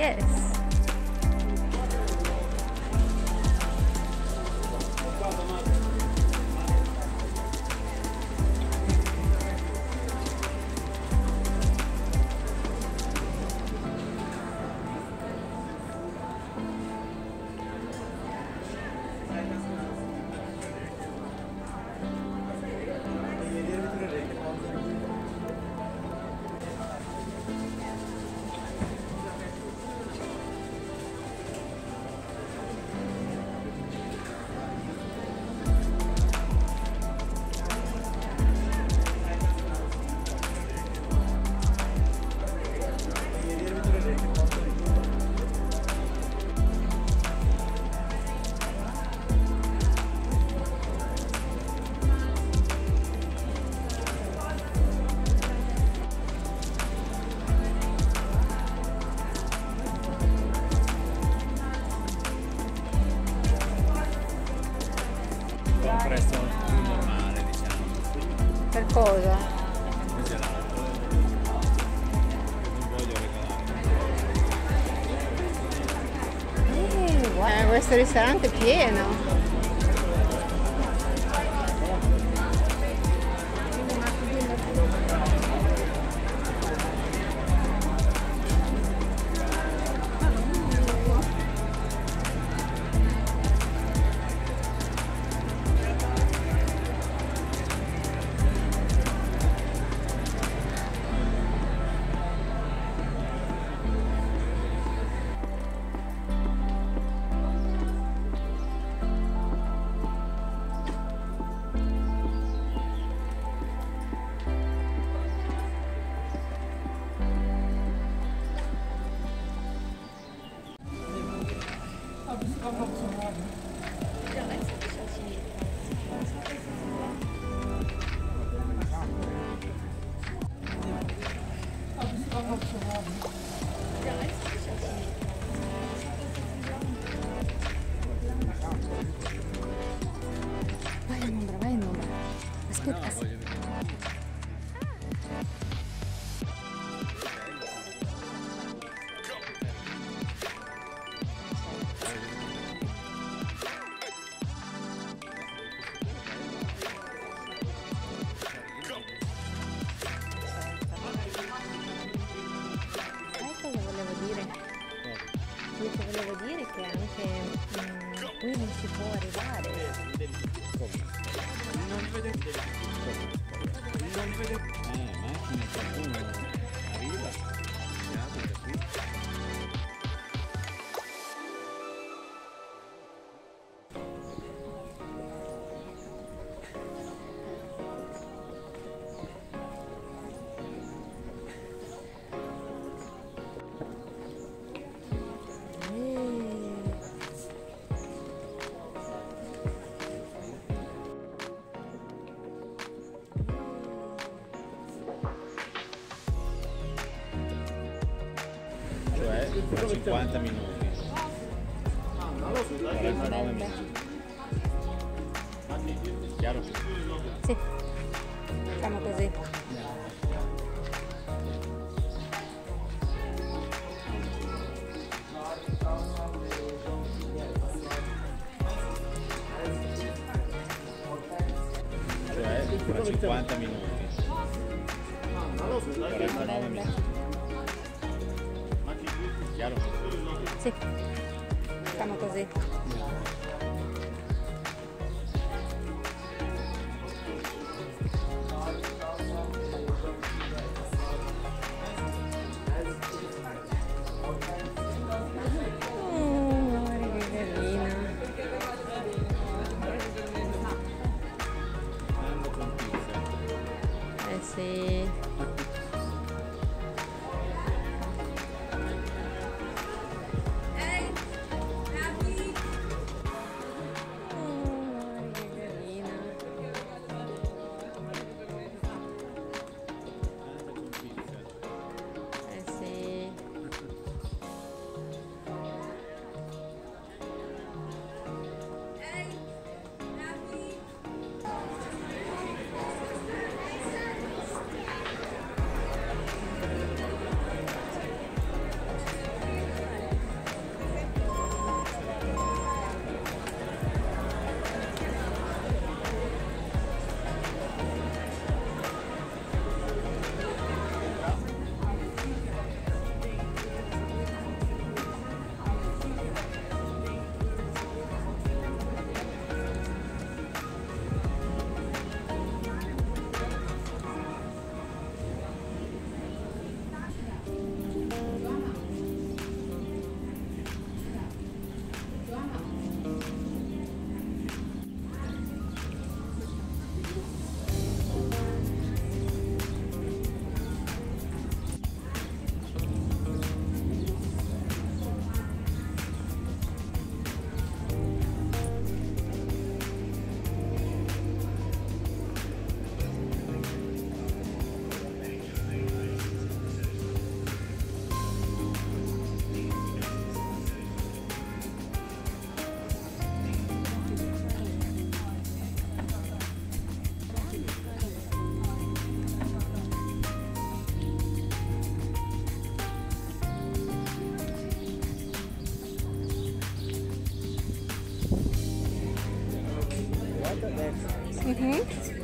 Yes. Prezzo più normale, diciamo. Per cosa? Un gelato. Non voglio regalare. Eh, guarda, questo ristorante è pieno. Che anche mm, qui non si può arrivare. Eh, macchine, Fra 50 minuti. 49 minuti. Chiaro Sì, facciamo così. cioè, fra 50 minuti. Chiaro Sì, facciamo così. Mm-hmm.